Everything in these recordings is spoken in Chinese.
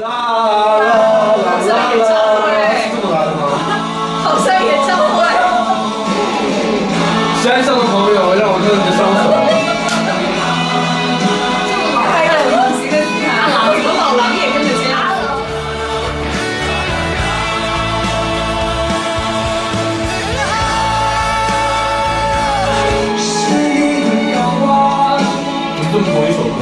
啦啦啦啦啦，是这么来的吗？好像演唱会。山上的朋友，让我看你的双手。还有几个大郎，怎么老狼也跟着加了？你这么同一首歌？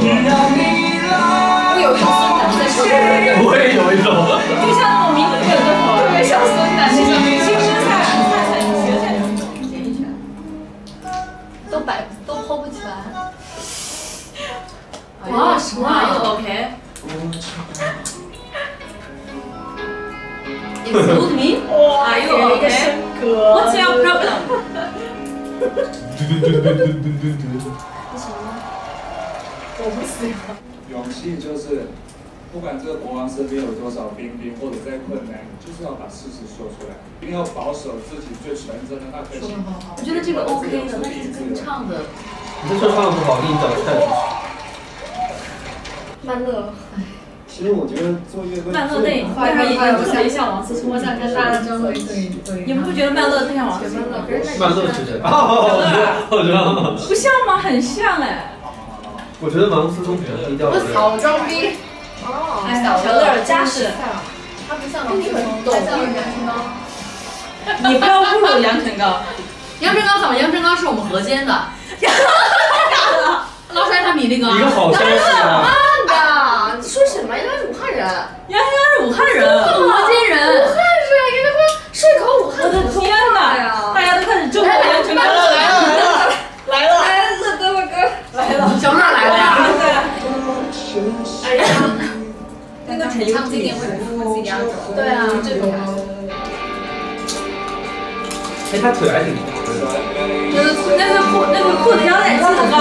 就像那种名字特别，特别像孙楠那种青生菜、菜菜、学菜，剪一圈，都摆都抛不起来。哇，什么 OK？Excuse me? Are you okay? What's your problem? 我不喜欢。勇气就是，不管这个国王身边有多少兵兵，或者再困难，就是要把事实说出来，一定要保守自己最纯真的那颗心。我觉得这个 OK 的，但是你唱的你这说唱的不好，给你找个菜谱。慢乐，其实我觉得做乐队慢乐那但是也特别像王思聪，我想跟大家争对对对。你们不觉得慢乐特像王思聪吗？慢乐是谁？哦，我知道，我知道。不像吗？很像哎。我觉得王思聪比较低调。我好装逼。哦，小乐家世。他不像王思聪，他像杨成刚。你不要侮辱杨成刚。杨成刚怎么？杨成刚是我们河间的。捞山他比那个。一个好消息啊！的，你说什么？人家是武汉人。杨成刚是武汉人，河间人。腿还挺长的。那个那个裤那个裤子腰带系的高，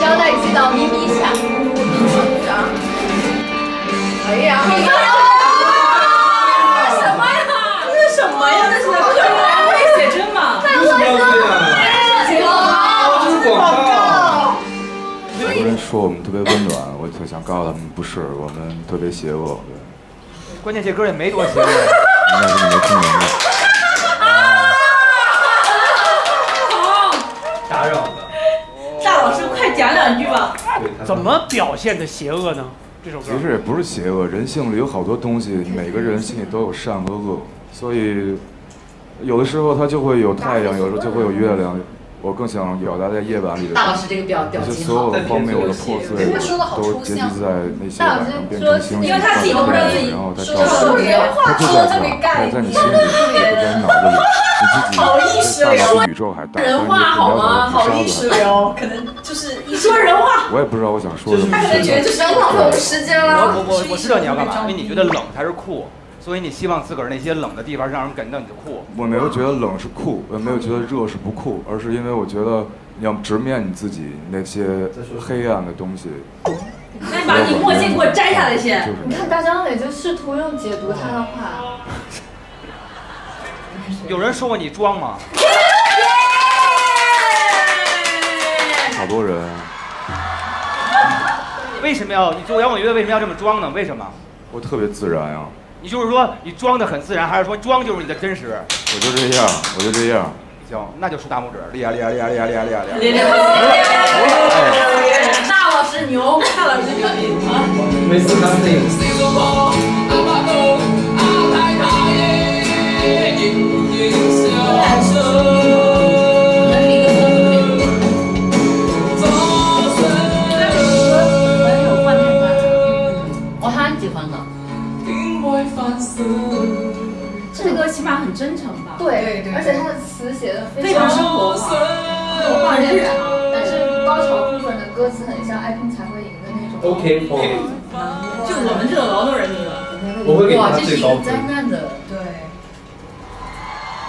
腰带系到咪咪下。哎呀！什么呀？这是什么呀？这是这是会写真吗？为什么要这样？哦，这是广告。很多人说我们特别温暖，我特想告诉他们，不是，我们特别邪恶。关键这歌也没多邪恶。你没听明白。打扰了。大老师，快讲两句吧。怎么表现的邪恶呢？这首歌其实也不是邪恶，人性里有好多东西，每个人心里都有善和恶，所以有的时候它就会有太阳，有时候就会有月亮。我更想表达在夜晚里的。大老师这个表表这情所有的荒谬，的破碎都结集在那些晚上变成星星，然后它照亮，它就在这，它也在你心里，也不在你脑子里，你自己大脑比宇宙还大，人话好吗？好意识流，可能就是你说人话。我也不知道我想说什么。他可能觉得就是要浪费我们时间了。我我我知道你要干嘛，因为你觉得冷才是酷，所以你希望自个儿那些冷的地方让人感觉到你的酷。我没有觉得冷是酷，我没有觉得热是不酷，而是因为我觉得你要直面你自己那些黑暗的东西。那你把你墨镜给我摘下来先。你看大张伟就试图用解读他的话。有人说过你装吗？好多人。为什么要你做摇滚乐？为什么要这么装呢？为什么？我特别自然呀。你就是说你装的很自然，还是说装就是你的真实？我就这样，我就这样。行，那就竖大拇指，厉害厉害厉害厉害厉害厉害厉害！大老师牛，大老师牛逼啊！就我们这种劳动人民了。我会给哇，他这是一个最高分。灾难的。对。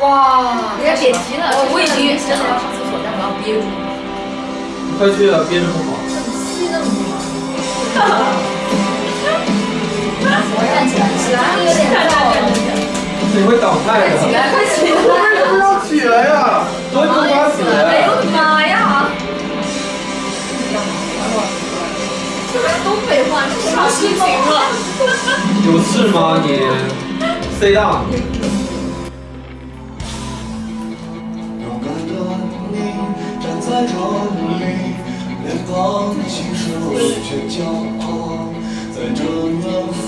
哇，你看点题了，我已经真的要上厕所，但我要憋住。快去啊，憋着不好。吸那么多。我站起来，起来，有点燥。你会倒菜的。起来，快起来！为什么要起来呀？多久八起哎来？呦我的妈东北话，这是事情了。有事吗你？Say down。脸庞清瘦却骄傲，在这远方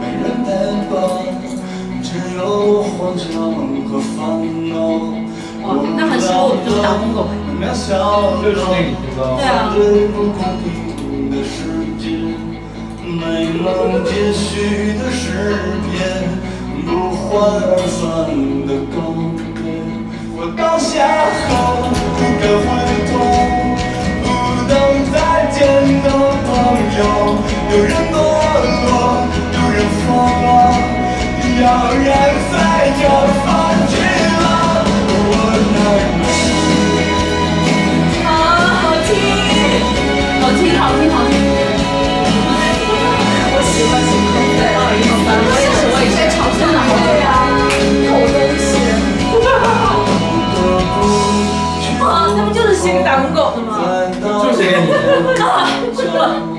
没人陪伴，只有幻想和烦恼。哇，那很适合我们这种打工狗。渺小的人，不公平的世界，没能接续的诗篇，不欢而散的告别。我倒下后不敢回头。不能再见的朋友，有人堕落，有人疯了，有人在这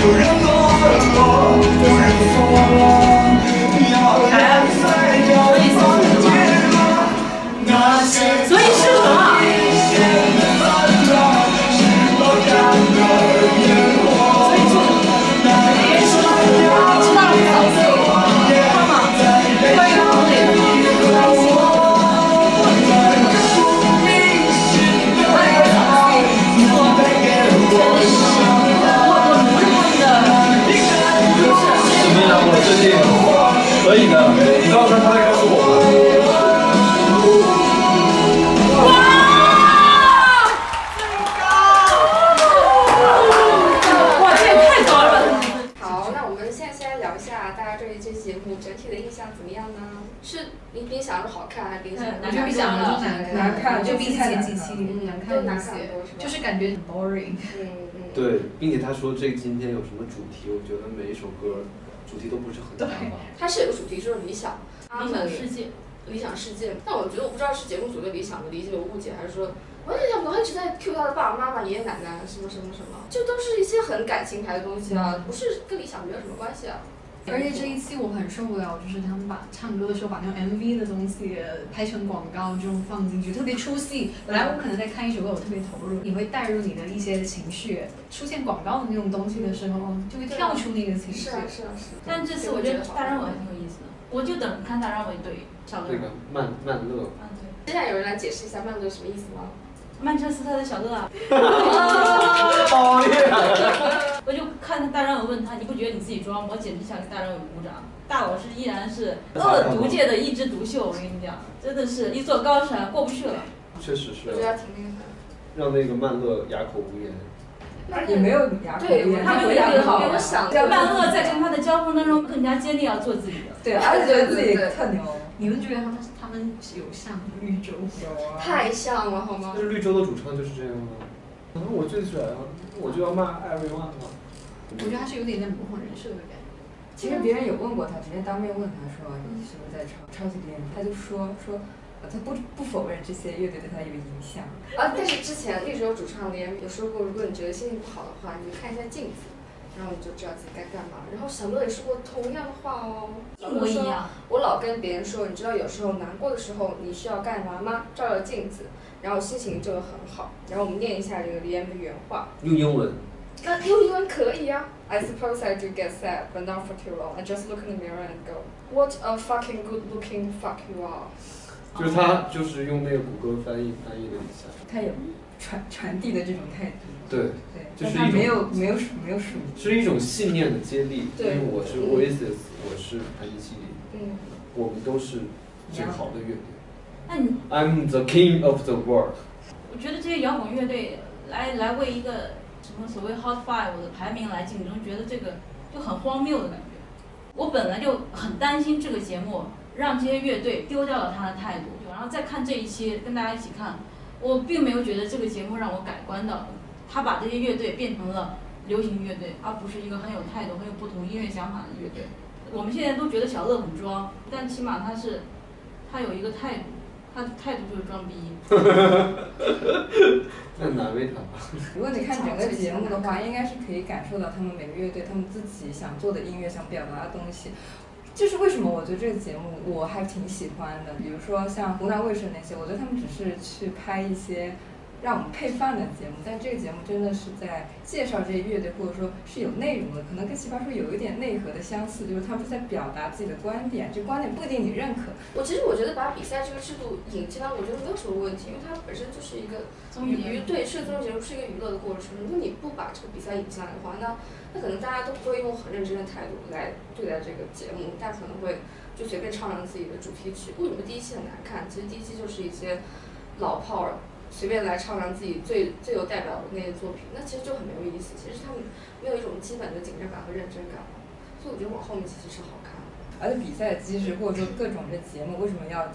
友，有看，还是比难看？比想的难看，就比起前几期难看一些，就是感觉很 boring。嗯嗯。对，并且他说这今天有什么主题？我觉得每一首歌。主题都不是很搭吧？它是有个主题，就是理想，理想世界，理想世界。但我觉得我不知道是节目组对理想的理解有误解，还是说完全想不到一直在 Q 他的爸爸妈妈、爷爷奶奶什么什么什么，就都是一些很感情牌的东西啊，不是跟理想没有什么关系啊。而且这一期我很受不了，就是他们把唱歌的时候把那种 MV 的东西拍成广告这种放进去，特别出戏。本来我可能在看一首歌，我特别投入，你会带入你的一些情绪。出现广告的那种东西的时候，就会跳出那个情绪。是啊是啊是。但这次我觉得大张伟很有意思，我就等看大张伟对小乐。那个慢慢乐。啊对。接下来有人来解释一下慢乐什么意思吗？曼彻斯特的小乐啊。讨厌。我就看大张伟问他，你不觉得你自己装？我简直想给大张伟鼓掌。大老师依然是恶毒界的一枝独秀，我跟你讲，真的是一座高山过不去了。确实是。我觉得挺厉害。让那个曼乐哑口无言。也没有哑口无言，他没有哑口无言。曼乐在跟他的交锋当中更加坚定要做自己的。对，而且觉得自己特牛。你们觉得他们他们有像绿洲？有啊。太像了，好吗？就是绿洲的主唱就是这样吗？可能我最喜欢，我就要骂 everyone 嘛。我觉得他是有点在模仿人设的感觉。其实别人有问过他，直接当面问他说：“你是不是在抄抄袭别人？”他就说说，他不不否认这些乐队对他有影响。啊，但是之前那时候主唱连有说过，如果你觉得心情不好的话，你就看一下镜子，然后你就知道自己该干嘛。然后小乐也说过同样的话哦。一模一样。我老跟别人说，你知道有时候难过的时候你需要干嘛吗？照照镜子，然后心情就会很好。然后我们念一下这个 Liam 的原话。用英文。那用英文可以啊。I suppose I do get sad, but not for too long. I just look in the mirror and go, "What a fucking good-looking fuck you are." 就是他，就是用那个谷歌翻译翻译了一下。他有传传递的这种态度。对。对。就是没有没有没有属于。是一种信念的接力。对。因为我是 Oasis，我是盘尼西林。嗯。我们都是最好的乐队。那你？I'm the king of the world。我觉得这些摇滚乐队来来为一个。什么所谓 Hot Five 的排名来竞争，觉得这个就很荒谬的感觉。我本来就很担心这个节目让这些乐队丢掉了他的态度，然后再看这一期跟大家一起看，我并没有觉得这个节目让我改观的。他把这些乐队变成了流行乐队，而不是一个很有态度、很有不同音乐想法的乐队。我们现在都觉得小乐很装，但起码他是，他有一个态度，他的态度就是装逼。那难为他。如果你看整个节目的话，应该是可以感受到他们每个乐队他们自己想做的音乐、想表达的东西。就是为什么我觉得这个节目我还挺喜欢的。比如说像湖南卫视那些，我觉得他们只是去拍一些。让我们配饭的节目，但这个节目真的是在介绍这些乐队，或者说是有内容的，可能跟奇葩说有一点内核的相似，就是他们是在表达自己的观点，这观点不一定你认可。我其实我觉得把比赛这个制度引进来，我觉得没有什么问题，因为它本身就是一个娱对是综艺节目，是一个娱乐的过程。如果你不把这个比赛引进来的话，那那可能大家都不会用很认真的态度来对待这个节目，大家可能会就随便唱唱自己的主题曲。为什么第一期很难看？其实第一期就是一些老炮儿。随便来唱唱自己最最有代表的那些作品，那其实就很没有意思。其实他们没有一种基本的紧张感和认真感，所以我觉得往后面其实是好看。而且比赛机制或者说各种的节目为什么要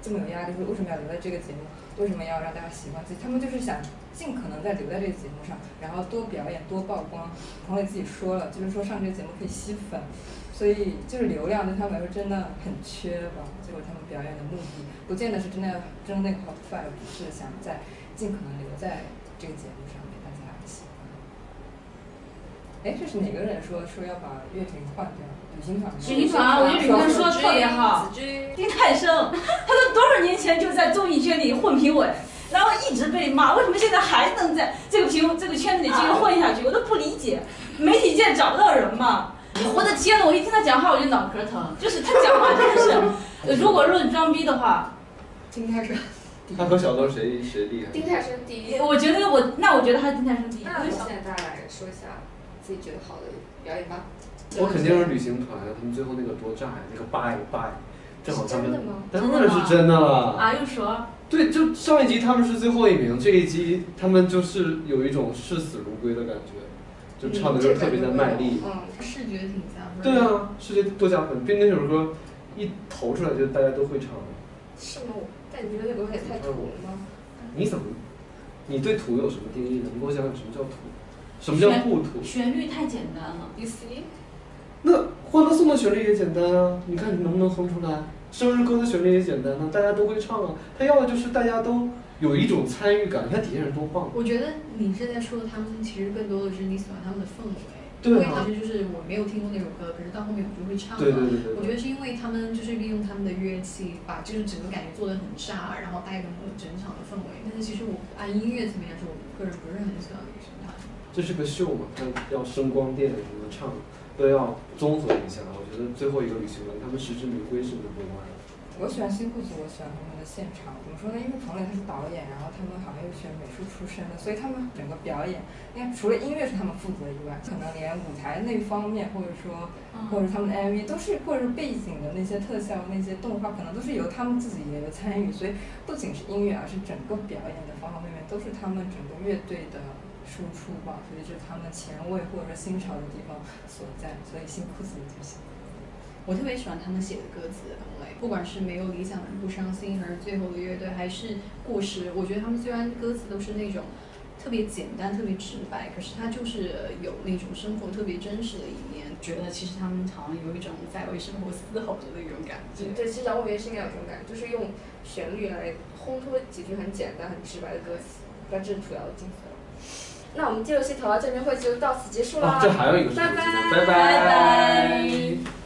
这么有压力？为什么要留在这个节目？为什么要让大家喜欢自己？他们就是想尽可能在留在这个节目上，然后多表演、多曝光。彭磊自己说了，就是说上这个节目可以吸粉。所以就是流量对他们来说真的很缺吧，结果他们表演的目的不见得是真的要争那个 top five，只是想在尽可能留在这个节目上给大家喜欢。哎，这是哪个人说说要把乐评换掉？旅行团？旅行团，我觉得旅行团说的特别好。丁太升，他都多少年前就在综艺圈里混评委，然后一直被骂，为什么现在还能在这个评这个圈子里继续混下去？我都不理解，媒体界找不到人嘛。我的天呐！我一听他讲话我就脑壳疼，就是他讲话真的是，如果论装逼的话，丁太升，他和小豆谁谁厉害？丁太升第一。我觉得我那我觉得他丁太升第一。那现在大家来说一下自己觉得好的表演吧。我肯定是旅行团，他们最后那个多炸呀，那个拜拜，正好他们，当然是真的了。啊，又说？对，就上一集他们是最后一名，这一集他们就是有一种视死如归的感觉。就唱的就特别的卖力，嗯，视觉挺加分。对啊，视觉多加分，并且那首歌一投出来就大家都会唱。是吗？但你觉得那个有点太土了吗？你怎么？你对土有什么定义呢？你给我讲讲什么叫土？什么叫不土？旋律太简单了。You see？那欢乐颂的旋律也简单啊，你看你能不能哼出来？生日歌的旋律也简单啊，大家都会唱啊。他要的就是大家都。有一种参与感，你看底下人多棒。我觉得你是在说他们，其实更多的是你喜欢他们的氛围。对因为其实就是我没有听过那首歌，可是到后面我就会唱了。对对对对。我觉得是因为他们就是利用他们的乐器，把就是整个感觉做得很炸，然后带动了整场的氛围。但是其实我按音乐层面来说，我个人不是很喜欢旅行团。这是个秀嘛，它要声光电什么唱都要综合一下。我觉得最后一个旅行团，他们实至名归是 number one。我喜欢新裤子，我喜欢他们的现场。怎么说呢？因为彭磊他是导演，然后他们好像又学美术出身的，所以他们整个表演，你看除了音乐是他们负责以外，可能连舞台那方面，或者说，或者他们的 MV 都是，或者是背景的那些特效、那些动画，可能都是由他们自己也有参与。所以不仅是音乐，而是整个表演的方方面面都是他们整个乐队的输出吧。所以这是他们前卫或者说新潮的地方所在。所以新裤子就行。我特别喜欢他们写的歌词，不管是没有理想的不伤心，还是最后的乐队，还是故事，我觉得他们虽然歌词都是那种特别简单、特别直白，可是他就是有那种生活特别真实的一面。觉得其实他们好像有一种在为生活嘶吼着的那种感觉。对，其实摇滚乐是应该有这种感觉，就是用旋律来烘托几句很简单、很直白的歌词，但这是主要的精髓。那我们第六期《头条见面会》就到此结束了。这还有一个拜拜，拜拜。